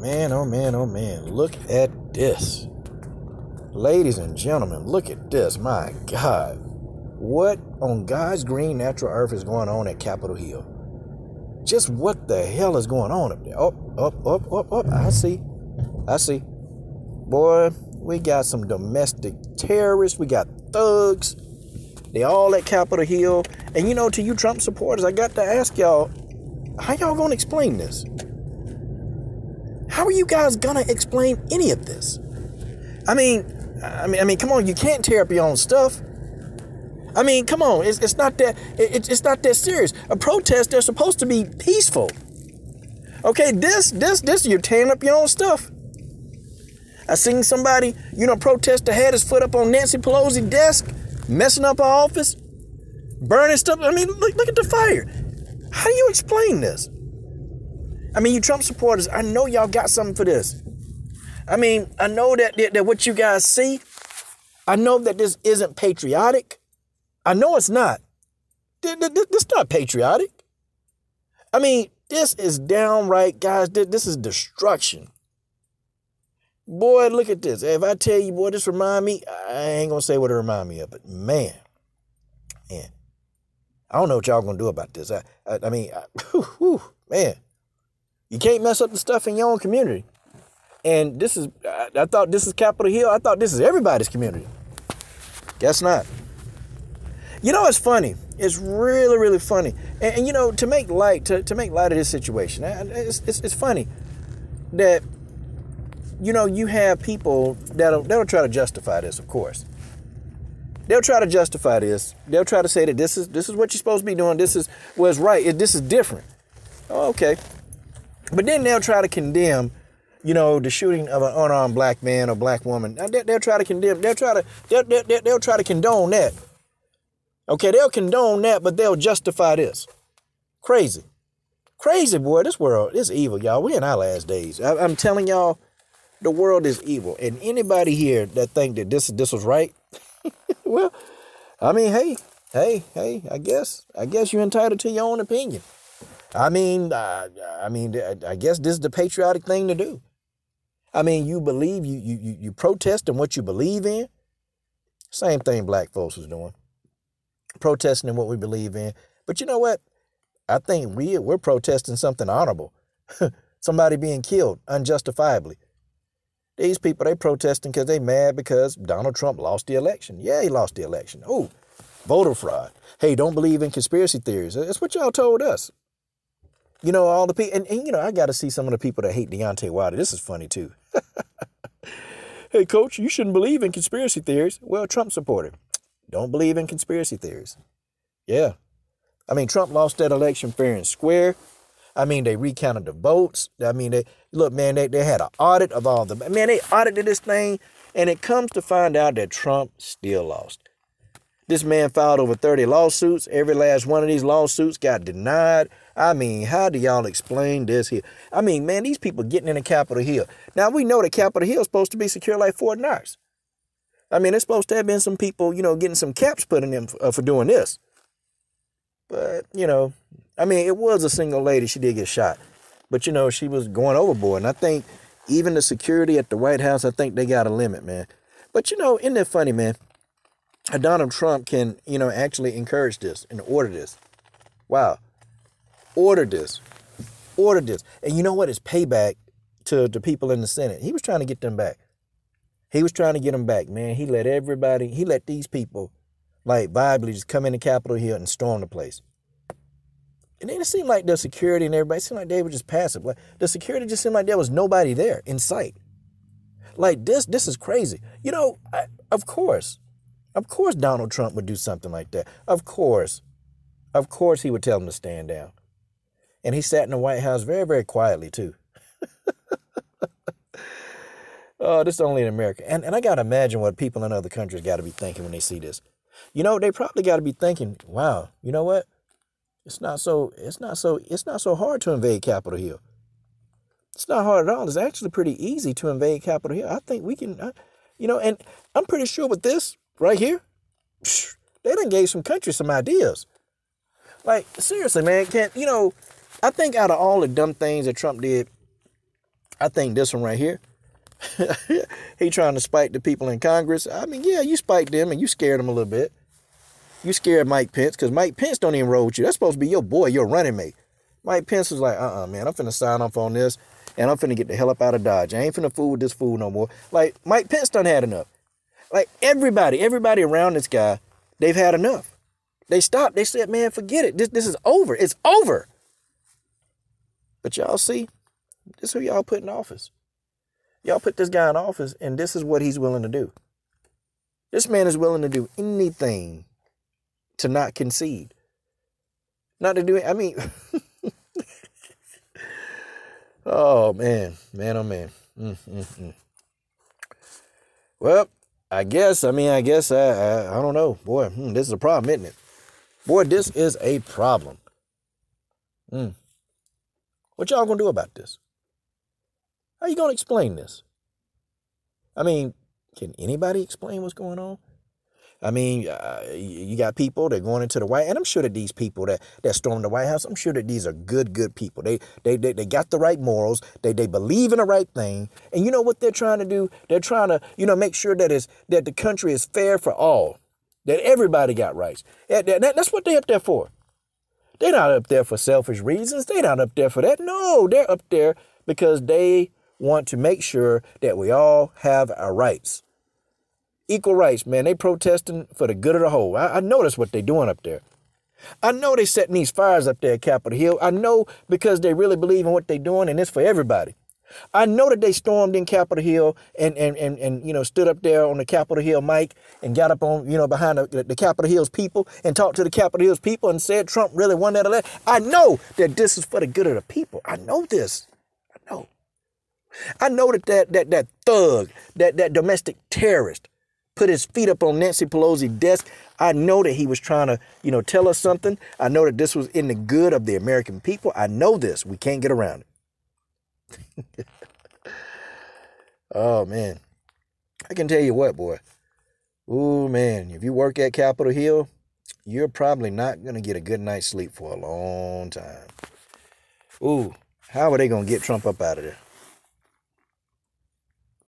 Man, oh man, oh man. Look at this. Ladies and gentlemen, look at this. My God. What on God's green natural earth is going on at Capitol Hill? Just what the hell is going on up there? Up, up, up, up, up. I see. I see. Boy, we got some domestic terrorists. We got thugs. They all at Capitol Hill. And you know, to you Trump supporters, I got to ask y'all, how y'all gonna explain this? How are you guys gonna explain any of this? I mean, I mean, I mean, come on, you can't tear up your own stuff. I mean, come on, it's, it's not that it, it's not that serious. A protest, they're supposed to be peaceful. Okay, this, this, this, you're tearing up your own stuff. I seen somebody, you know, protester had his foot up on Nancy Pelosi's desk, messing up her office, burning stuff. I mean, look, look at the fire. How do you explain this? I mean, you Trump supporters, I know y'all got something for this. I mean, I know that, that, that what you guys see, I know that this isn't patriotic. I know it's not. This, this not patriotic. I mean, this is downright, guys, this is destruction. Boy, look at this. If I tell you, boy, this remind me, I ain't gonna say what it remind me of, but man, man, I don't know what y'all gonna do about this. I, I, I mean, I, whew, whew, man, you can't mess up the stuff in your own community. And this is, I, thought this is Capitol Hill. I thought this is everybody's community. Guess not. You know, it's funny. It's really, really funny. And, and you know, to make light, to, to make light of this situation, it's, it's, it's funny that you know, you have people that'll that'll try to justify this, of course. They'll try to justify this. They'll try to say that this is this is what you're supposed to be doing. This is what's right. This is different. Oh, okay. But then they'll try to condemn, you know, the shooting of an unarmed black man or black woman. They'll, they'll try to condemn. They'll try to they'll, they'll, they'll try to condone that. Okay, they'll condone that, but they'll justify this. Crazy, crazy boy. This world is evil, y'all. We in our last days. I, I'm telling y'all the world is evil. And anybody here that think that this this was right, well, I mean, hey, hey, hey, I guess I guess you're entitled to your own opinion. I mean, uh, I mean, I guess this is the patriotic thing to do. I mean, you believe you you you protest in what you believe in. Same thing black folks was doing, protesting in what we believe in. But you know what? I think we we're protesting something honorable. Somebody being killed unjustifiably. These people, they protesting because they mad because Donald Trump lost the election. Yeah, he lost the election. Oh, voter fraud. Hey, don't believe in conspiracy theories. That's what y'all told us. You know, all the people, and, and, you know, I got to see some of the people that hate Deontay Wilder. This is funny too. hey, coach, you shouldn't believe in conspiracy theories. Well, Trump supporter. Don't believe in conspiracy theories. Yeah. I mean, Trump lost that election fair and square. I mean, they recounted the votes. I mean, they look, man, they, they had an audit of all the man, they audited this thing, and it comes to find out that Trump still lost. This man filed over 30 lawsuits. Every last one of these lawsuits got denied. I mean, how do y'all explain this here? I mean, man, these people getting in the Capitol Hill. Now, we know the Capitol Hill is supposed to be secure like Fort Knox. I mean, there's supposed to have been some people, you know, getting some caps put in them for, uh, for doing this. But, you know, I mean, it was a single lady. She did get shot. But, you know, she was going overboard. And I think even the security at the White House, I think they got a limit, man. But, you know, isn't that funny, man? Donald Trump can, you know, actually encourage this and order this. Wow. Order this. Order this. And you know what? It's payback to the people in the Senate. He was trying to get them back. He was trying to get them back, man. He let everybody, he let these people, like, viably just come into Capitol Hill and storm the place. And then it seemed like the security and everybody seemed like they were just passive. Like the security just seemed like there was nobody there in sight. Like this, this is crazy. You know, I, of course, of course, Donald Trump would do something like that. Of course, of course, he would tell them to stand down. And he sat in the White House very, very quietly too. oh, this is only in America. And and I gotta imagine what people in other countries got to be thinking when they see this. You know, they probably got to be thinking, "Wow, you know what? It's not so it's not so it's not so hard to invade Capitol Hill. It's not hard at all. It's actually pretty easy to invade Capitol Hill. I think we can, uh, you know, and I'm pretty sure with this right here, they done gave some countries some ideas. Like seriously, man, can't you know? I think out of all the dumb things that Trump did, I think this one right here, he trying to spike the people in Congress. I mean, yeah, you spiked them and you scared them a little bit. You scared Mike Pence because Mike Pence don't even roll with you. That's supposed to be your boy, your running mate. Mike Pence was like, uh-uh, man, I'm finna sign off on this and I'm finna get the hell up out of Dodge. I ain't finna fool with this fool no more. Like, Mike Pence done had enough. Like, everybody, everybody around this guy, they've had enough. They stopped. They said, man, forget it. This, this is over. It's over. But y'all see, this is who y'all put in office. Y'all put this guy in office, and this is what he's willing to do. This man is willing to do anything to not concede. Not to do it. I mean, oh man, man, oh man. Mm, mm, mm. Well, I guess. I mean, I guess. I, I, I don't know. Boy, hmm, this is a problem, isn't it? Boy, this is a problem. Mm. What y'all gonna do about this? How you gonna explain this? I mean, can anybody explain what's going on? I mean, uh, you got people that are going into the White, and I'm sure that these people that that stormed the White House, I'm sure that these are good, good people. They they they, they got the right morals. They they believe in the right thing, and you know what they're trying to do? They're trying to you know make sure that is that the country is fair for all, that everybody got rights. That, that, that's what they're up there for. They're not up there for selfish reasons. They're not up there for that. No, they're up there because they want to make sure that we all have our rights. Equal rights, man. They protesting for the good of the whole. I, I know that's what they're doing up there. I know they setting these fires up there at Capitol Hill. I know because they really believe in what they're doing and it's for everybody. I know that they stormed in Capitol Hill and, and, and, and you know stood up there on the Capitol Hill mic and got up on you know behind the, the Capitol Hill's people and talked to the Capitol Hill's people and said Trump really won that election. I know that this is for the good of the people. I know this. I know. I know that that that, that thug, that that domestic terrorist, put his feet up on Nancy Pelosi's desk. I know that he was trying to, you know, tell us something. I know that this was in the good of the American people. I know this. We can't get around it. oh man. I can tell you what, boy. Ooh man, if you work at Capitol Hill, you're probably not gonna get a good night's sleep for a long time. Ooh, how are they gonna get Trump up out of there?